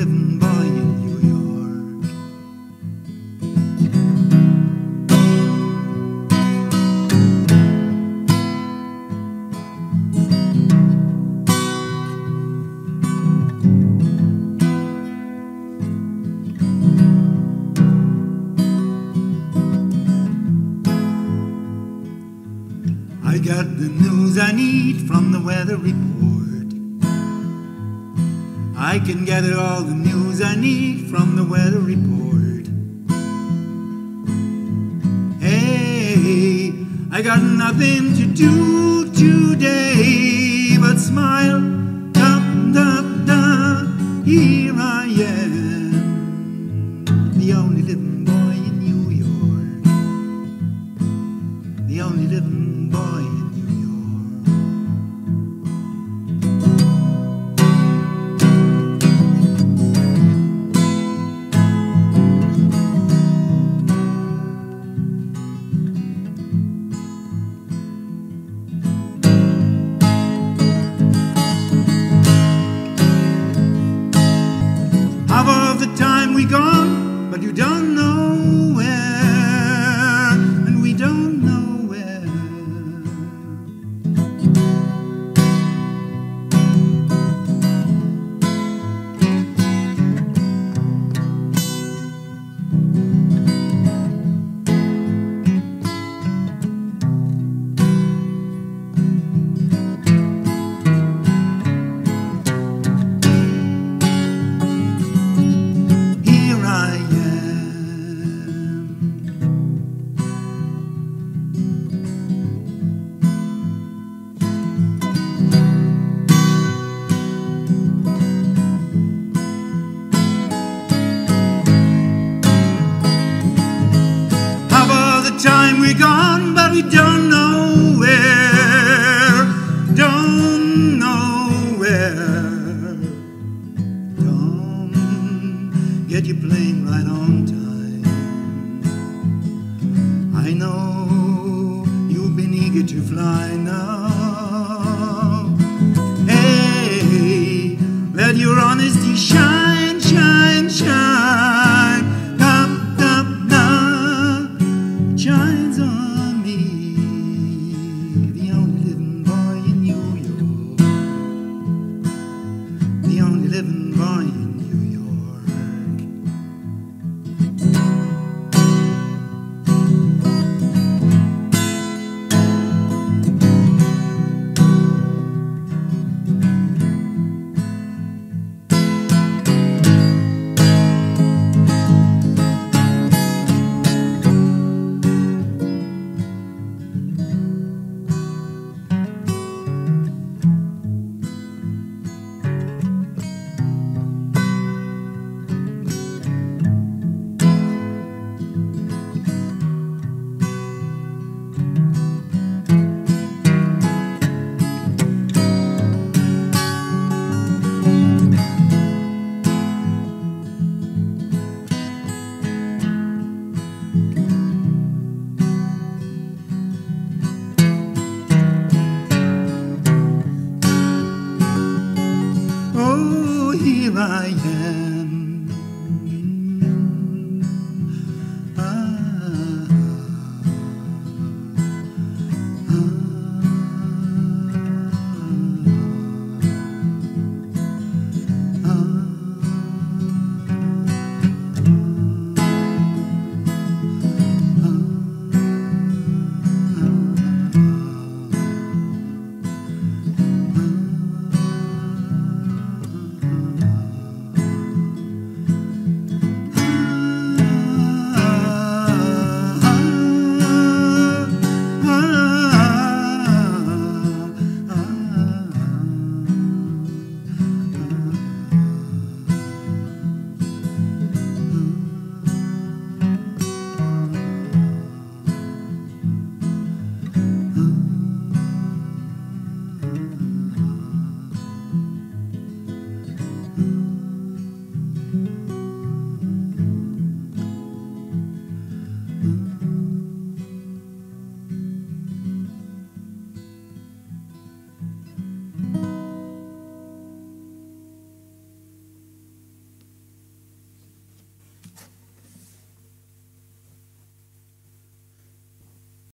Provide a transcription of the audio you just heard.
In New York. I got the news I need from the weather report. I can gather all the news I need from the weather report. Hey, I got nothing to do today but smile. Da, da, da, here I am, you don't time we're gone, but we don't know where. Don't know where. Don't get your plane right on time. I know you've been eager to fly now. Hey, let your honesty shine I am.